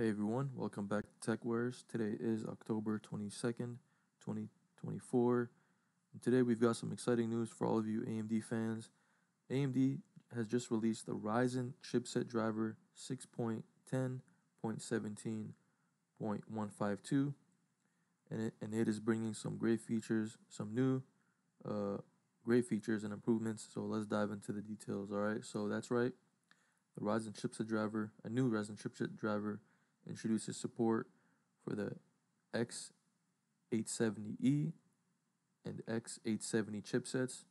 Hey everyone, welcome back to TechWares. Today is October 22nd, 2024. And today we've got some exciting news for all of you AMD fans. AMD has just released the Ryzen chipset driver 6.10.17.152 and it, and it is bringing some great features, some new uh, great features and improvements. So let's dive into the details, all right? So that's right. The Ryzen chipset driver, a new Ryzen chipset driver introduces support for the X870E and X870 chipsets,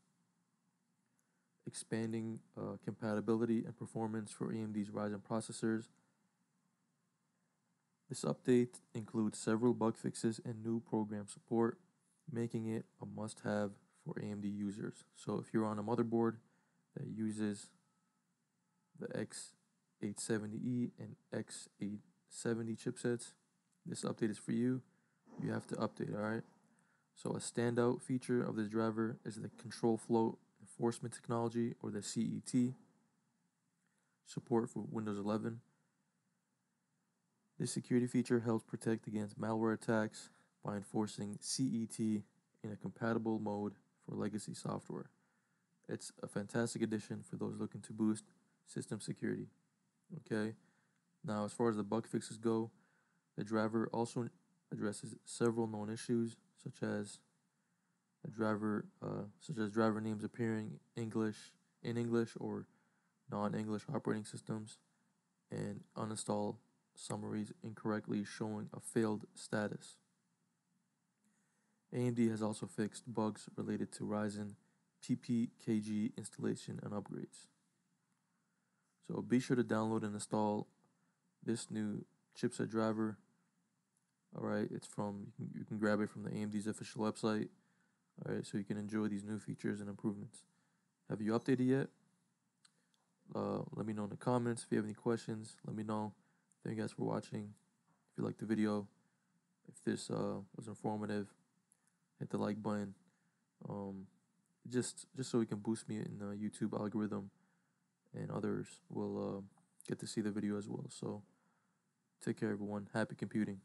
expanding uh, compatibility and performance for AMD's Ryzen processors. This update includes several bug fixes and new program support, making it a must have for AMD users. So if you're on a motherboard that uses the X870E and X8 70 chipsets. This update is for you. You have to update, all right? So a standout feature of this driver is the control flow enforcement technology or the CET support for Windows 11. This security feature helps protect against malware attacks by enforcing CET in a compatible mode for legacy software. It's a fantastic addition for those looking to boost system security. Okay? Now, as far as the bug fixes go, the driver also addresses several known issues, such as driver, uh, such as driver names appearing English in English or non-English operating systems, and uninstall summaries incorrectly showing a failed status. AMD has also fixed bugs related to Ryzen PPKG installation and upgrades. So be sure to download and install this new chipset driver. All right, it's from you can, you can grab it from the AMD's official website. All right, so you can enjoy these new features and improvements. Have you updated yet? Uh, let me know in the comments if you have any questions. Let me know. Thank you guys for watching. If you liked the video, if this uh, was informative, hit the like button. Um, just just so we can boost me in the YouTube algorithm, and others will uh, get to see the video as well. So. Take care, everyone. Happy computing.